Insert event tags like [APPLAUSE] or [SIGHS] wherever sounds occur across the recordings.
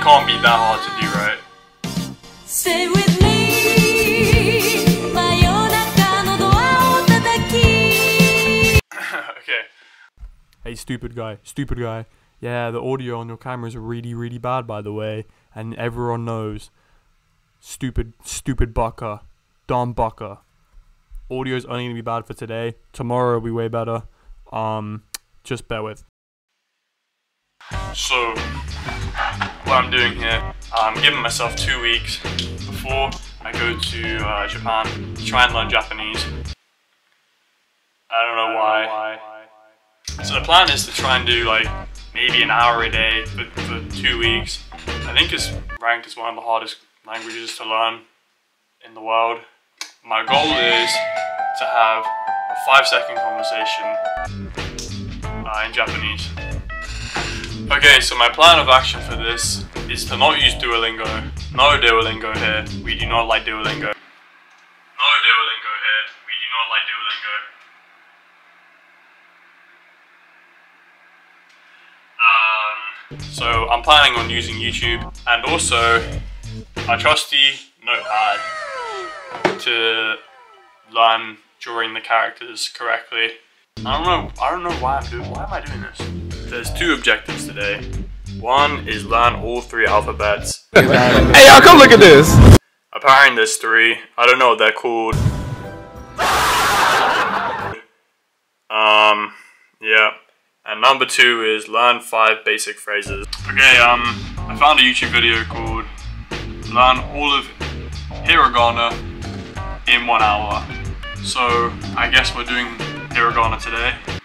It can't be that hard to do, right? Stay with me. [LAUGHS] okay. Hey, stupid guy. Stupid guy. Yeah, the audio on your camera is really, really bad, by the way. And everyone knows. Stupid, stupid baka, Dumb baka! Audio is only going to be bad for today. Tomorrow will be way better. Um, just bear with. So, what I'm doing here, I'm giving myself two weeks before I go to uh, Japan to try and learn Japanese. I don't know why. So the plan is to try and do like maybe an hour a day for, for two weeks. I think it's ranked as one of the hardest languages to learn in the world. My goal is to have a five second conversation uh, in Japanese. Okay, so my plan of action for this is to not use Duolingo. No Duolingo here. We do not like Duolingo. No Duolingo here. We do not like Duolingo. Um, so I'm planning on using YouTube and also my trusty notepad to learn drawing the characters correctly. I don't know. I don't know why I'm doing. Why am I doing this? There's two objectives today. One is learn all three alphabets. [LAUGHS] hey y'all, come look at this. Apparently there's three. I don't know what they're called. Um, yeah. And number two is learn five basic phrases. Okay, um, I found a YouTube video called Learn All of Hiragana in one hour. So, I guess we're doing Hiragana today.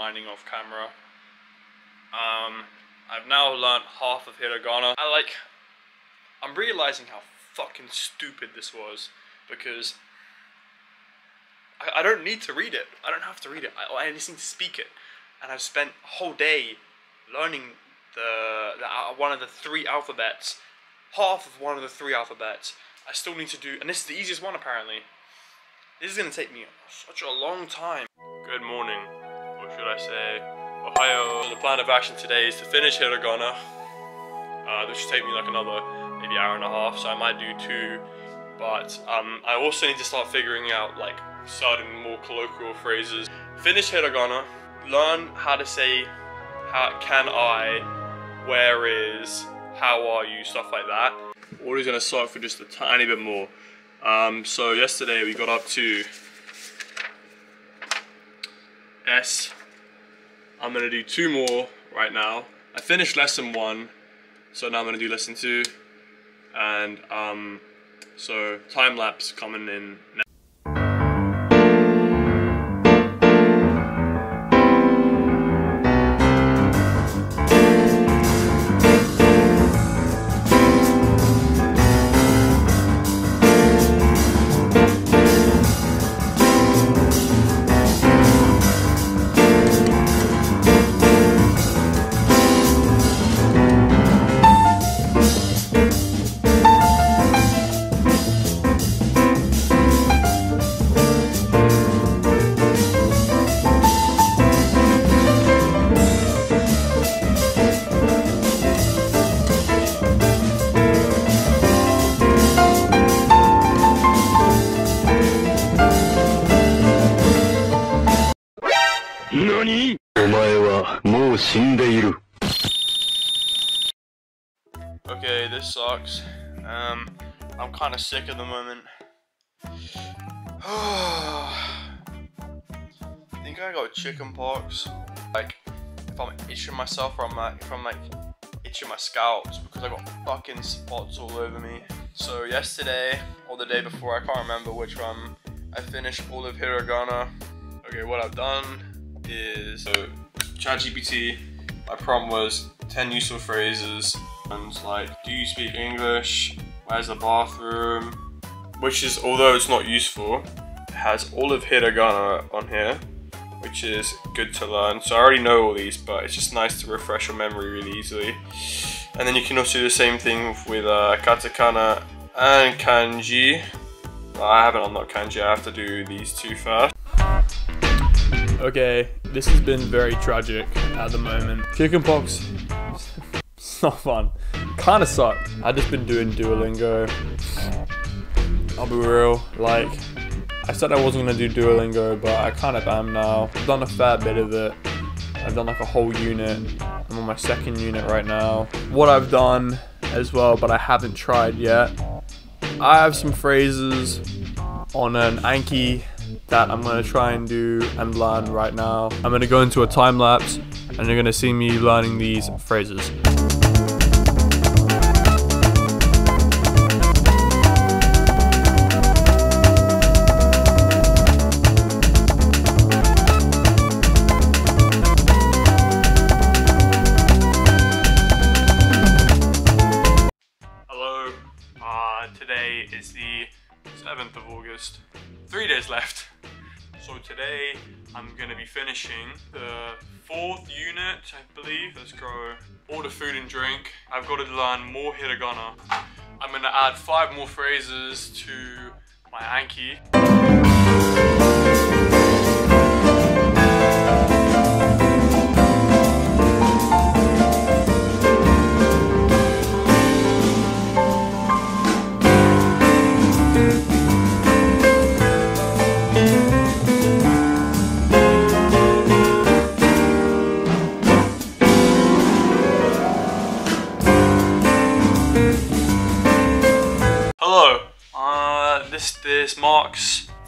Mining off camera. Um, I've now learned half of Hiragana. I like, I'm realizing how fucking stupid this was because I, I don't need to read it. I don't have to read it. I, I just need to speak it. And I've spent a whole day learning the, the uh, one of the three alphabets, half of one of the three alphabets. I still need to do, and this is the easiest one apparently. This is gonna take me such a long time. Good morning, or should I say, Ohio. The plan of action today is to finish Hiragana. Uh, this should take me like another maybe hour and a half, so I might do two. But um, I also need to start figuring out like certain more colloquial phrases. Finish Hiragana, learn how to say how can I, where is, how are you, stuff like that. Always gonna suck for just a tiny bit more. Um, so yesterday we got up to S. I'm gonna do two more right now. I finished lesson one, so now I'm gonna do lesson two. And um, so time lapse coming in now. Okay, this sucks. Um, I'm kind of sick at the moment. [SIGHS] I think I got chicken pox. Like, if I'm itching myself or I'm like, if I'm like itching my scalps because I got fucking spots all over me. So yesterday or the day before, I can't remember which one, I finished all of Hiragana. Okay, what I've done is so ChatGPT. My prompt was 10 useful phrases like, do you speak English? Where's the bathroom, which is although it's not useful, has all of hiragana on here, which is good to learn. So I already know all these, but it's just nice to refresh your memory really easily. And then you can also do the same thing with uh, katakana and kanji. Well, I haven't unlocked kanji, I have to do these two first. Okay, this has been very tragic at the moment. Chickenpox, [LAUGHS] not fun. Kinda sucked. I just been doing Duolingo. I'll be real, like, I said I wasn't gonna do Duolingo, but I kind of am now. I've done a fair bit of it. I've done like a whole unit. I'm on my second unit right now. What I've done as well, but I haven't tried yet. I have some phrases on an Anki that I'm gonna try and do and learn right now. I'm gonna go into a time lapse and you're gonna see me learning these phrases. 7th of August. Three days left. So today I'm gonna be finishing the fourth unit, I believe. Let's go. Order food and drink. I've got to learn more hiragana. I'm gonna add five more phrases to my Anki.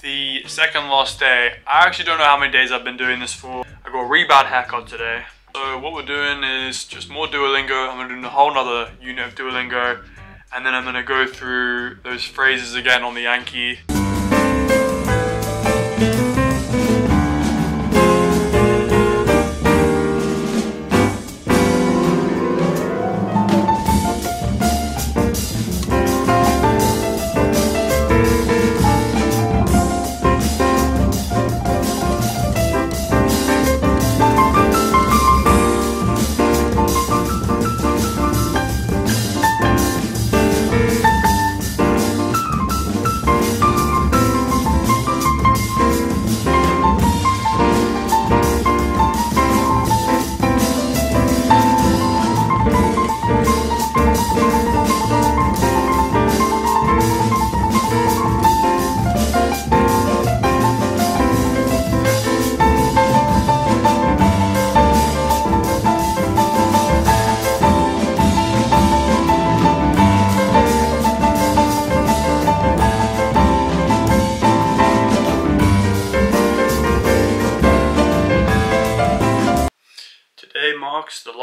The second last day. I actually don't know how many days I've been doing this for. I got a really haircut today. So what we're doing is just more Duolingo. I'm gonna do a whole nother unit of Duolingo, and then I'm gonna go through those phrases again on the Anki.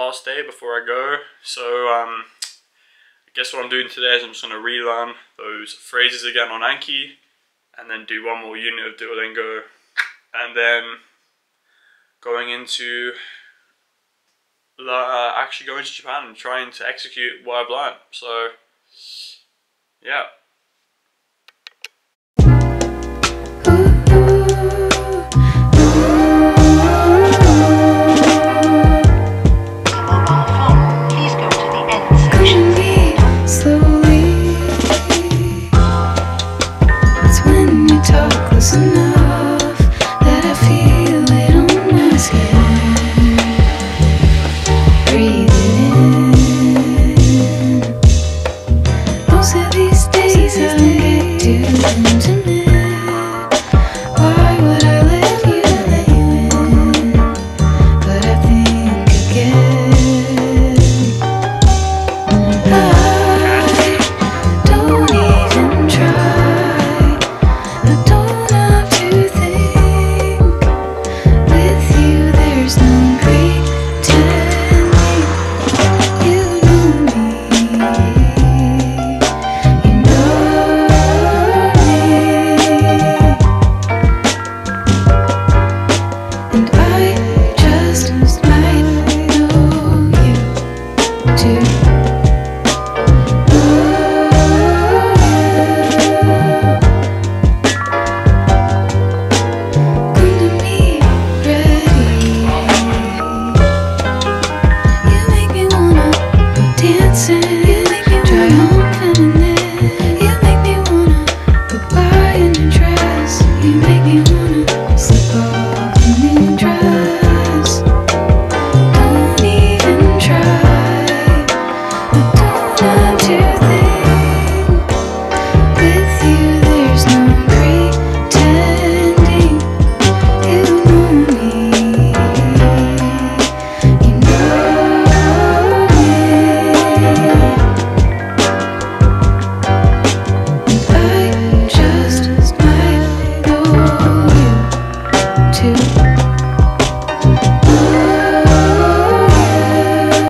Last day before I go, so um, I guess what I'm doing today is I'm just going to relearn those phrases again on Anki, and then do one more unit of Duolingo, and then going into uh, actually going to Japan and trying to execute what I've learned. So, yeah.